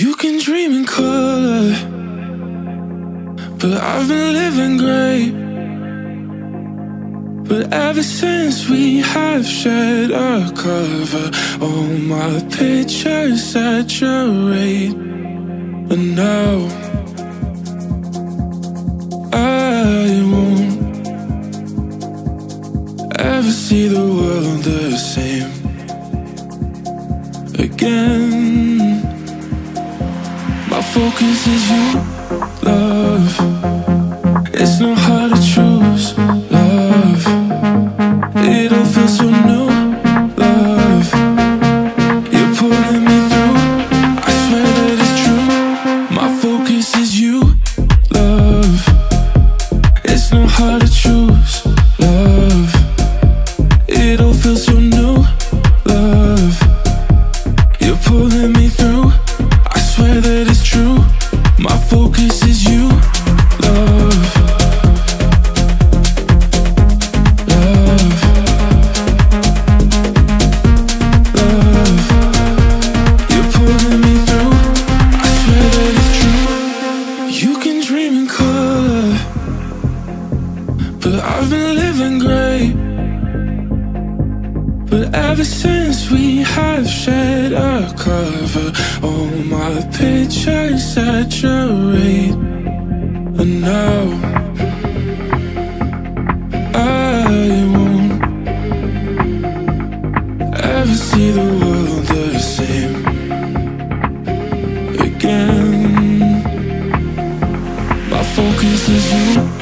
You can dream in color, but I've been living gray. But ever since we have shared a cover, all my pictures saturate. And now I won't ever see the world the same again. Focus is you, love. It's not hard to choose, love. It all feels so new, love. You're pulling me through. I swear that it's true. My focus is you, love. It's not hard to choose, true. My focus is you, love. Love. Love. You're pulling me through. I swear that it's true. You can dream in color, but I've been living gray. But ever since we have shared a cover, pictures saturate. And now I won't ever see the world the same again. My focus is you.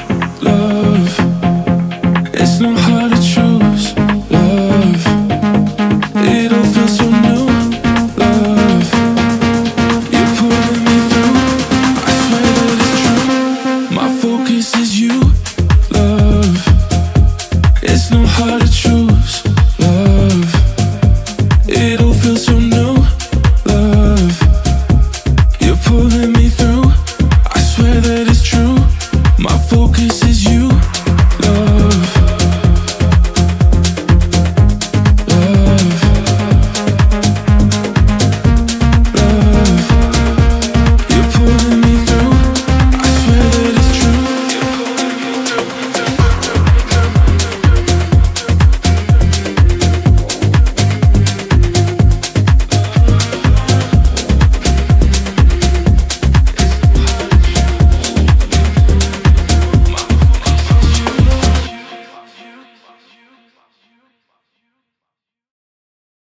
true. My focus is you.